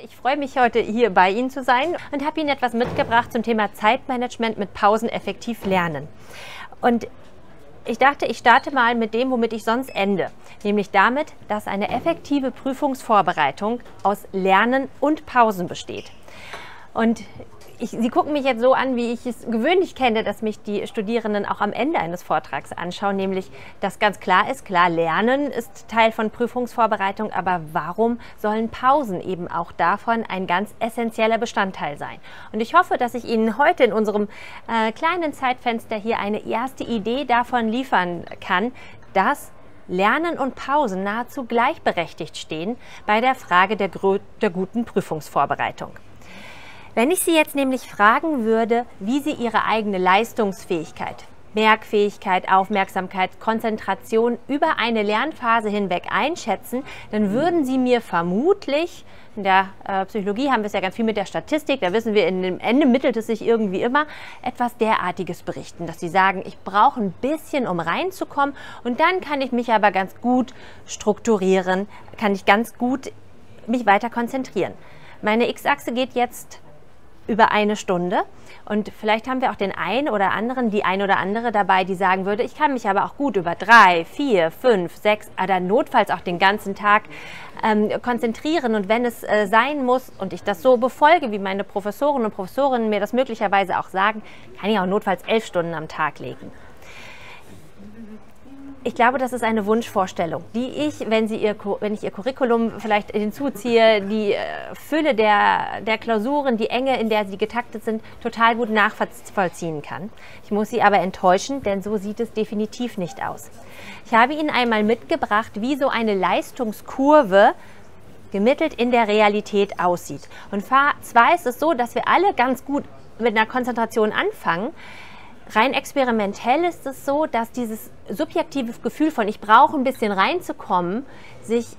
Ich freue mich heute hier bei Ihnen zu sein und habe Ihnen etwas mitgebracht zum Thema Zeitmanagement mit Pausen effektiv lernen. Und ich dachte, ich starte mal mit dem, womit ich sonst ende, nämlich damit, dass eine effektive Prüfungsvorbereitung aus Lernen und Pausen besteht. Und ich, Sie gucken mich jetzt so an, wie ich es gewöhnlich kenne, dass mich die Studierenden auch am Ende eines Vortrags anschauen, nämlich, dass ganz klar ist, klar, Lernen ist Teil von Prüfungsvorbereitung, aber warum sollen Pausen eben auch davon ein ganz essentieller Bestandteil sein? Und ich hoffe, dass ich Ihnen heute in unserem äh, kleinen Zeitfenster hier eine erste Idee davon liefern kann, dass Lernen und Pausen nahezu gleichberechtigt stehen bei der Frage der, der guten Prüfungsvorbereitung. Wenn ich Sie jetzt nämlich fragen würde, wie Sie Ihre eigene Leistungsfähigkeit, Merkfähigkeit, Aufmerksamkeit, Konzentration über eine Lernphase hinweg einschätzen, dann würden Sie mir vermutlich, in der äh, Psychologie haben wir es ja ganz viel mit der Statistik, da wissen wir, in dem Ende mittelt es sich irgendwie immer, etwas derartiges berichten, dass Sie sagen, ich brauche ein bisschen, um reinzukommen und dann kann ich mich aber ganz gut strukturieren, kann ich ganz gut mich weiter konzentrieren. Meine X-Achse geht jetzt über eine Stunde. Und vielleicht haben wir auch den einen oder anderen, die ein oder andere dabei, die sagen würde, ich kann mich aber auch gut über drei, vier, fünf, sechs oder notfalls auch den ganzen Tag ähm, konzentrieren. Und wenn es äh, sein muss und ich das so befolge, wie meine Professoren und Professorinnen mir das möglicherweise auch sagen, kann ich auch notfalls elf Stunden am Tag legen. Ich glaube, das ist eine Wunschvorstellung, die ich, wenn, Sie ihr, wenn ich Ihr Curriculum vielleicht hinzuziehe, die äh, Fülle der, der Klausuren, die Enge, in der sie getaktet sind, total gut nachvollziehen kann. Ich muss Sie aber enttäuschen, denn so sieht es definitiv nicht aus. Ich habe Ihnen einmal mitgebracht, wie so eine Leistungskurve gemittelt in der Realität aussieht. Und zwar ist es so, dass wir alle ganz gut mit einer Konzentration anfangen, Rein experimentell ist es so, dass dieses subjektive Gefühl von ich brauche ein bisschen reinzukommen, sich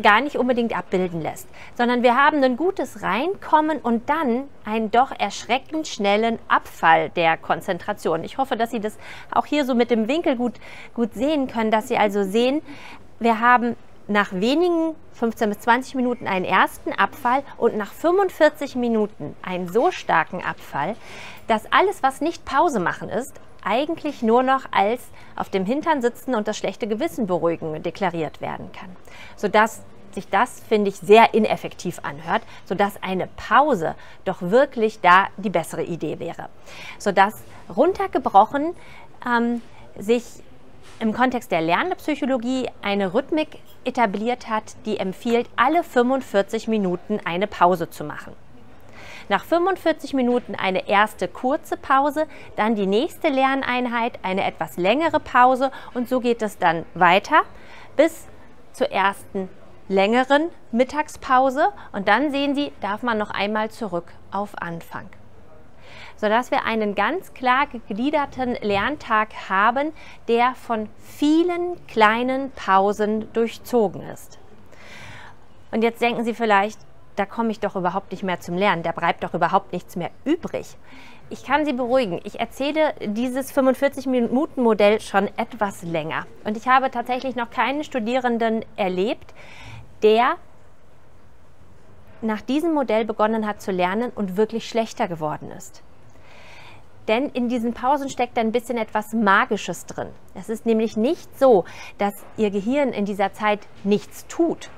gar nicht unbedingt abbilden lässt, sondern wir haben ein gutes Reinkommen und dann einen doch erschreckend schnellen Abfall der Konzentration. Ich hoffe, dass Sie das auch hier so mit dem Winkel gut, gut sehen können, dass Sie also sehen, wir haben nach wenigen 15 bis 20 Minuten einen ersten Abfall und nach 45 Minuten einen so starken Abfall, dass alles, was nicht Pause machen ist, eigentlich nur noch als auf dem Hintern sitzen und das schlechte Gewissen beruhigen deklariert werden kann. Sodass sich das, finde ich, sehr ineffektiv anhört, sodass eine Pause doch wirklich da die bessere Idee wäre. Sodass runtergebrochen ähm, sich im Kontext der Lernpsychologie eine Rhythmik etabliert hat, die empfiehlt, alle 45 Minuten eine Pause zu machen. Nach 45 Minuten eine erste kurze Pause, dann die nächste Lerneinheit, eine etwas längere Pause und so geht es dann weiter bis zur ersten längeren Mittagspause und dann sehen Sie, darf man noch einmal zurück auf Anfang sodass wir einen ganz klar gegliederten Lerntag haben, der von vielen kleinen Pausen durchzogen ist. Und jetzt denken Sie vielleicht, da komme ich doch überhaupt nicht mehr zum Lernen, da bleibt doch überhaupt nichts mehr übrig. Ich kann Sie beruhigen, ich erzähle dieses 45-Minuten-Modell schon etwas länger. Und ich habe tatsächlich noch keinen Studierenden erlebt, der nach diesem Modell begonnen hat zu lernen und wirklich schlechter geworden ist. Denn in diesen Pausen steckt ein bisschen etwas Magisches drin. Es ist nämlich nicht so, dass Ihr Gehirn in dieser Zeit nichts tut,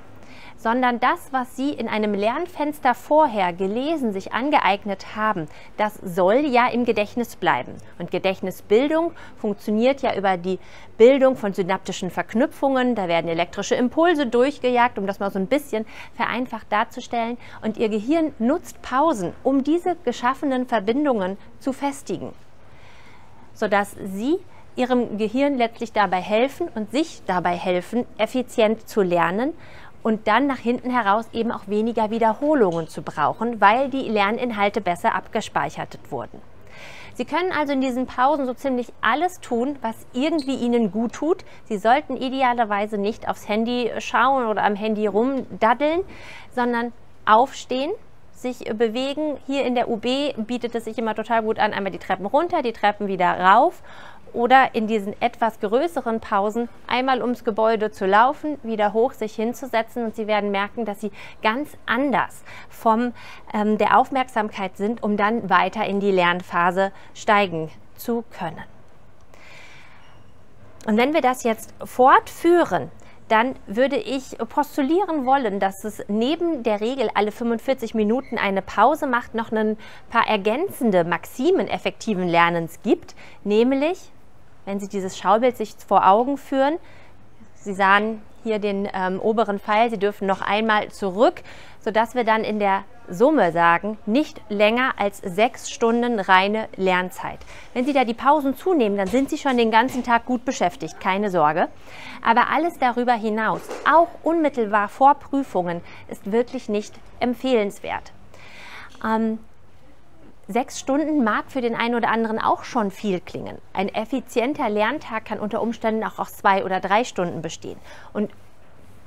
sondern das, was Sie in einem Lernfenster vorher gelesen, sich angeeignet haben, das soll ja im Gedächtnis bleiben. Und Gedächtnisbildung funktioniert ja über die Bildung von synaptischen Verknüpfungen. Da werden elektrische Impulse durchgejagt, um das mal so ein bisschen vereinfacht darzustellen. Und Ihr Gehirn nutzt Pausen, um diese geschaffenen Verbindungen zu festigen, sodass Sie Ihrem Gehirn letztlich dabei helfen und sich dabei helfen, effizient zu lernen und dann nach hinten heraus eben auch weniger Wiederholungen zu brauchen, weil die Lerninhalte besser abgespeichert wurden. Sie können also in diesen Pausen so ziemlich alles tun, was irgendwie Ihnen gut tut. Sie sollten idealerweise nicht aufs Handy schauen oder am Handy rumdaddeln, sondern aufstehen, sich bewegen. Hier in der UB bietet es sich immer total gut an, einmal die Treppen runter, die Treppen wieder rauf oder in diesen etwas größeren Pausen einmal ums Gebäude zu laufen, wieder hoch sich hinzusetzen und Sie werden merken, dass Sie ganz anders von ähm, der Aufmerksamkeit sind, um dann weiter in die Lernphase steigen zu können. Und wenn wir das jetzt fortführen, dann würde ich postulieren wollen, dass es neben der Regel alle 45 Minuten eine Pause macht, noch ein paar ergänzende Maximen effektiven Lernens gibt, nämlich, wenn Sie dieses Schaubild sich vor Augen führen, Sie sahen hier den ähm, oberen Pfeil, Sie dürfen noch einmal zurück, sodass wir dann in der Summe sagen, nicht länger als sechs Stunden reine Lernzeit. Wenn Sie da die Pausen zunehmen, dann sind Sie schon den ganzen Tag gut beschäftigt, keine Sorge. Aber alles darüber hinaus, auch unmittelbar vor Prüfungen, ist wirklich nicht empfehlenswert. Ähm, Sechs Stunden mag für den einen oder anderen auch schon viel klingen. Ein effizienter Lerntag kann unter Umständen auch aus zwei oder drei Stunden bestehen. Und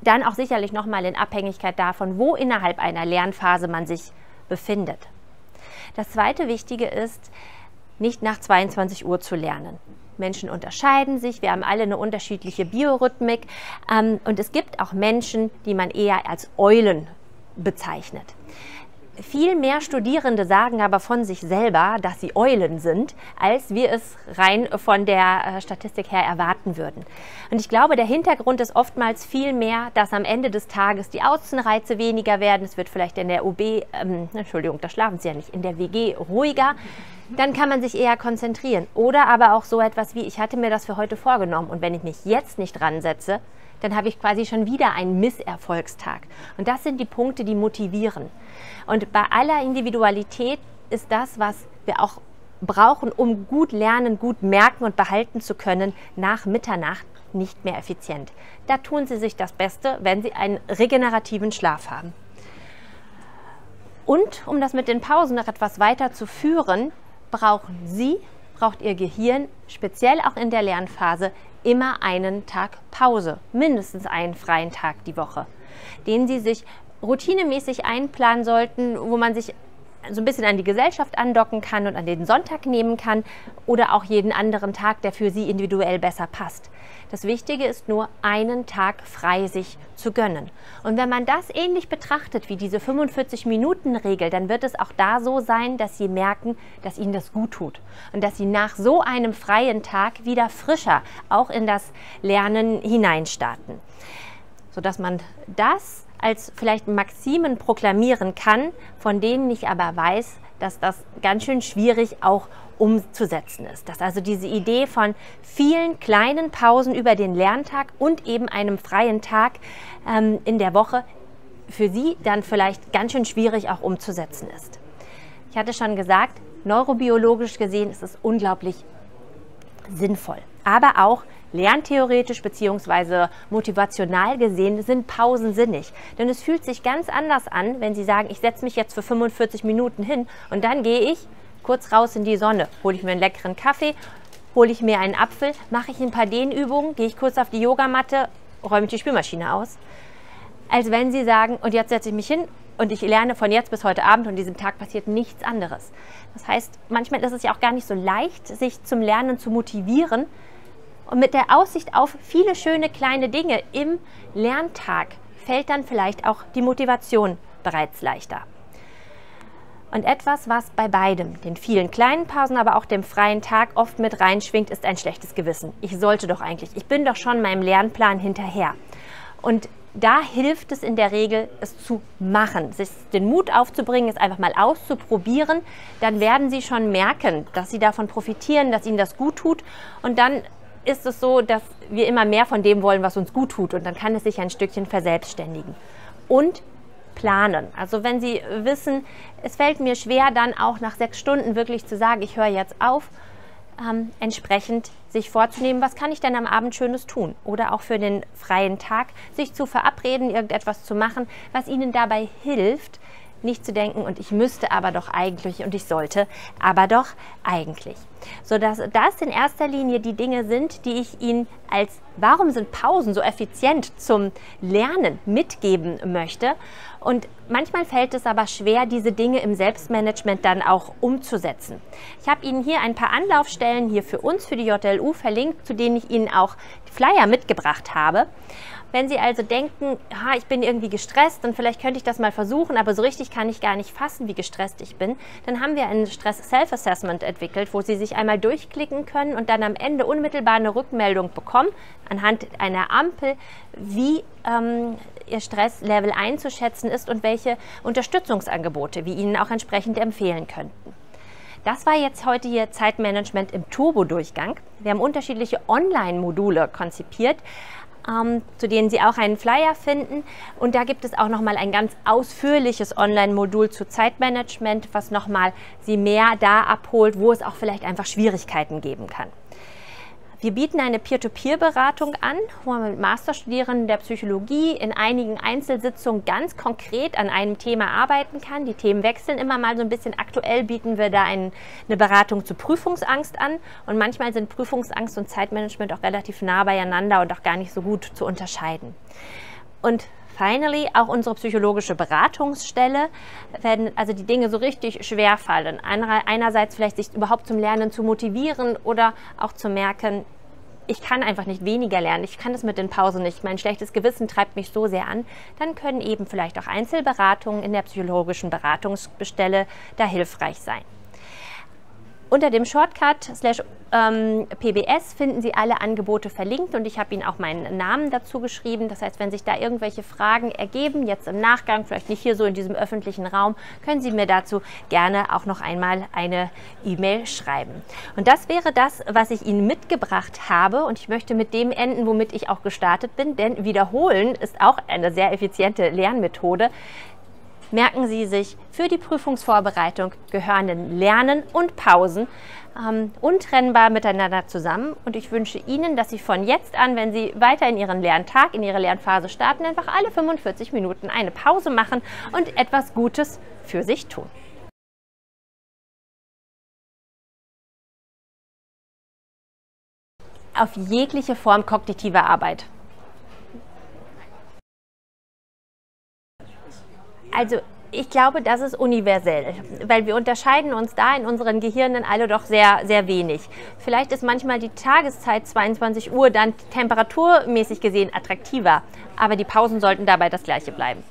dann auch sicherlich nochmal in Abhängigkeit davon, wo innerhalb einer Lernphase man sich befindet. Das zweite Wichtige ist, nicht nach 22 Uhr zu lernen. Menschen unterscheiden sich, wir haben alle eine unterschiedliche Biorhythmik ähm, und es gibt auch Menschen, die man eher als Eulen bezeichnet. Viel mehr Studierende sagen aber von sich selber, dass sie Eulen sind, als wir es rein von der äh, Statistik her erwarten würden. Und ich glaube, der Hintergrund ist oftmals viel mehr, dass am Ende des Tages die Außenreize weniger werden. Es wird vielleicht in der UB, ähm, Entschuldigung, da schlafen Sie ja nicht, in der WG ruhiger. Dann kann man sich eher konzentrieren. Oder aber auch so etwas wie, ich hatte mir das für heute vorgenommen und wenn ich mich jetzt nicht dran setze, dann habe ich quasi schon wieder einen Misserfolgstag. Und das sind die Punkte, die motivieren. Und bei aller Individualität ist das, was wir auch brauchen, um gut lernen, gut merken und behalten zu können, nach Mitternacht nicht mehr effizient. Da tun Sie sich das Beste, wenn Sie einen regenerativen Schlaf haben. Und um das mit den Pausen noch etwas weiter zu führen, brauchen Sie, braucht Ihr Gehirn, speziell auch in der Lernphase, immer einen Tag Pause, mindestens einen freien Tag die Woche, den Sie sich routinemäßig einplanen sollten, wo man sich so ein bisschen an die Gesellschaft andocken kann und an den Sonntag nehmen kann oder auch jeden anderen Tag, der für Sie individuell besser passt. Das Wichtige ist nur, einen Tag frei sich zu gönnen. Und wenn man das ähnlich betrachtet wie diese 45-Minuten-Regel, dann wird es auch da so sein, dass Sie merken, dass Ihnen das gut tut und dass Sie nach so einem freien Tag wieder frischer auch in das Lernen hineinstarten. Sodass man das als vielleicht Maximen proklamieren kann, von denen ich aber weiß, dass das ganz schön schwierig auch umzusetzen ist. Dass also diese Idee von vielen kleinen Pausen über den Lerntag und eben einem freien Tag ähm, in der Woche für Sie dann vielleicht ganz schön schwierig auch umzusetzen ist. Ich hatte schon gesagt, neurobiologisch gesehen ist es unglaublich sinnvoll. Aber auch lerntheoretisch bzw. motivational gesehen sind Pausen sinnig. Denn es fühlt sich ganz anders an, wenn Sie sagen, ich setze mich jetzt für 45 Minuten hin und dann gehe ich kurz raus in die Sonne, hole ich mir einen leckeren Kaffee, hole ich mir einen Apfel, mache ich ein paar Dehnübungen, gehe ich kurz auf die Yogamatte, räume die Spülmaschine aus. Als wenn Sie sagen, und jetzt setze ich mich hin und ich lerne von jetzt bis heute Abend und diesem Tag passiert nichts anderes. Das heißt, manchmal ist es ja auch gar nicht so leicht, sich zum Lernen zu motivieren. Und mit der Aussicht auf viele schöne kleine Dinge im Lerntag fällt dann vielleicht auch die Motivation bereits leichter. Und etwas, was bei beidem, den vielen kleinen Pausen, aber auch dem freien Tag oft mit reinschwingt, ist ein schlechtes Gewissen. Ich sollte doch eigentlich, ich bin doch schon meinem Lernplan hinterher. Und da hilft es in der Regel, es zu machen, sich den Mut aufzubringen, es einfach mal auszuprobieren. Dann werden Sie schon merken, dass Sie davon profitieren, dass Ihnen das gut tut. Und dann ist es so, dass wir immer mehr von dem wollen, was uns gut tut. Und dann kann es sich ein Stückchen verselbstständigen. Und planen. Also wenn Sie wissen, es fällt mir schwer, dann auch nach sechs Stunden wirklich zu sagen, ich höre jetzt auf, ähm, entsprechend sich vorzunehmen, was kann ich denn am Abend Schönes tun? Oder auch für den freien Tag, sich zu verabreden, irgendetwas zu machen, was Ihnen dabei hilft, nicht zu denken und ich müsste aber doch eigentlich und ich sollte aber doch eigentlich. Sodass das in erster Linie die Dinge sind, die ich Ihnen als Warum sind Pausen so effizient zum Lernen mitgeben möchte. Und manchmal fällt es aber schwer, diese Dinge im Selbstmanagement dann auch umzusetzen. Ich habe Ihnen hier ein paar Anlaufstellen hier für uns, für die JLU verlinkt, zu denen ich Ihnen auch die Flyer mitgebracht habe. Wenn Sie also denken, ha, ich bin irgendwie gestresst und vielleicht könnte ich das mal versuchen, aber so richtig kann ich gar nicht fassen, wie gestresst ich bin, dann haben wir ein Stress-Self-Assessment entwickelt, wo Sie sich einmal durchklicken können und dann am Ende unmittelbar eine Rückmeldung bekommen anhand einer Ampel, wie ähm, Ihr Stresslevel einzuschätzen ist und welche Unterstützungsangebote wir Ihnen auch entsprechend empfehlen könnten. Das war jetzt heute hier Zeitmanagement im Turbo-Durchgang. Wir haben unterschiedliche Online-Module konzipiert, ähm, zu denen Sie auch einen Flyer finden. Und da gibt es auch nochmal ein ganz ausführliches Online-Modul zu Zeitmanagement, was nochmal Sie mehr da abholt, wo es auch vielleicht einfach Schwierigkeiten geben kann. Wir bieten eine Peer-to-Peer-Beratung an, wo man mit Masterstudierenden der Psychologie in einigen Einzelsitzungen ganz konkret an einem Thema arbeiten kann. Die Themen wechseln immer mal so ein bisschen. Aktuell bieten wir da ein, eine Beratung zu Prüfungsangst an und manchmal sind Prüfungsangst und Zeitmanagement auch relativ nah beieinander und auch gar nicht so gut zu unterscheiden. Und Finally, auch unsere psychologische Beratungsstelle werden also die Dinge so richtig schwer fallen. Einerseits vielleicht sich überhaupt zum Lernen zu motivieren oder auch zu merken, ich kann einfach nicht weniger lernen, ich kann das mit den Pausen nicht, mein schlechtes Gewissen treibt mich so sehr an, dann können eben vielleicht auch Einzelberatungen in der psychologischen Beratungsstelle da hilfreich sein. Unter dem Shortcut slash ähm, PBS finden Sie alle Angebote verlinkt und ich habe Ihnen auch meinen Namen dazu geschrieben. Das heißt, wenn sich da irgendwelche Fragen ergeben, jetzt im Nachgang, vielleicht nicht hier so in diesem öffentlichen Raum, können Sie mir dazu gerne auch noch einmal eine E-Mail schreiben. Und das wäre das, was ich Ihnen mitgebracht habe und ich möchte mit dem enden, womit ich auch gestartet bin, denn Wiederholen ist auch eine sehr effiziente Lernmethode merken Sie sich, für die Prüfungsvorbereitung gehören Lernen und Pausen ähm, untrennbar miteinander zusammen. Und ich wünsche Ihnen, dass Sie von jetzt an, wenn Sie weiter in Ihren Lerntag, in Ihre Lernphase starten, einfach alle 45 Minuten eine Pause machen und etwas Gutes für sich tun. Auf jegliche Form kognitiver Arbeit. Also ich glaube, das ist universell, weil wir unterscheiden uns da in unseren Gehirnen alle doch sehr, sehr wenig. Vielleicht ist manchmal die Tageszeit 22 Uhr dann temperaturmäßig gesehen attraktiver, aber die Pausen sollten dabei das gleiche bleiben.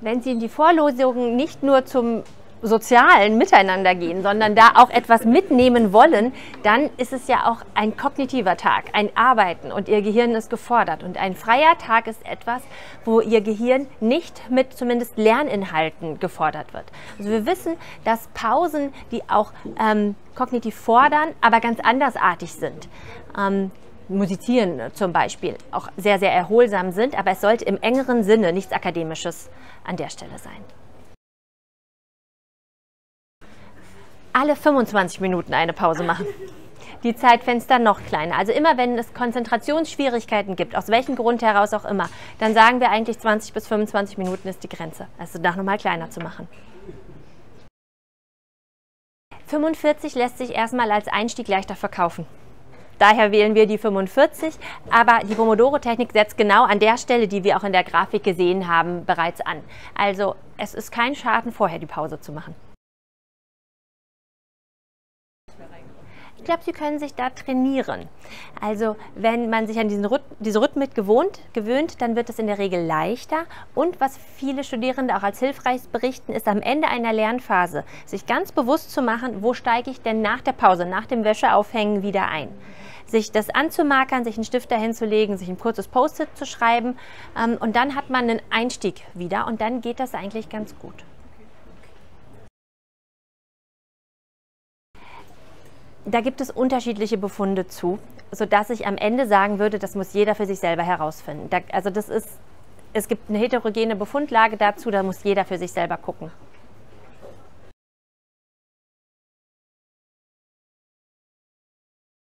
Wenn Sie in die Vorlesungen nicht nur zum sozialen Miteinander gehen, sondern da auch etwas mitnehmen wollen, dann ist es ja auch ein kognitiver Tag, ein Arbeiten und Ihr Gehirn ist gefordert. Und ein freier Tag ist etwas, wo Ihr Gehirn nicht mit zumindest Lerninhalten gefordert wird. Also wir wissen, dass Pausen, die auch ähm, kognitiv fordern, aber ganz andersartig sind. Ähm, Musizieren zum Beispiel auch sehr, sehr erholsam sind, aber es sollte im engeren Sinne nichts Akademisches an der Stelle sein. Alle 25 Minuten eine Pause machen. Die Zeitfenster noch kleiner. Also immer wenn es Konzentrationsschwierigkeiten gibt, aus welchem Grund heraus auch immer, dann sagen wir eigentlich 20 bis 25 Minuten ist die Grenze. Also da nochmal kleiner zu machen. 45 lässt sich erstmal als Einstieg leichter verkaufen. Daher wählen wir die 45, aber die Pomodoro-Technik setzt genau an der Stelle, die wir auch in der Grafik gesehen haben, bereits an. Also es ist kein Schaden, vorher die Pause zu machen. Ich glaube, Sie können sich da trainieren. Also wenn man sich an diesen Rhyth diese Rhythmik gewohnt, gewöhnt, dann wird es in der Regel leichter. Und was viele Studierende auch als hilfreich berichten, ist am Ende einer Lernphase, sich ganz bewusst zu machen, wo steige ich denn nach der Pause, nach dem Wäscheaufhängen wieder ein sich das anzumarkern, sich einen Stift dahin zu legen, sich ein kurzes Post-it zu schreiben ähm, und dann hat man einen Einstieg wieder und dann geht das eigentlich ganz gut. Da gibt es unterschiedliche Befunde zu, sodass ich am Ende sagen würde, das muss jeder für sich selber herausfinden. Da, also das ist, es gibt eine heterogene Befundlage dazu, da muss jeder für sich selber gucken.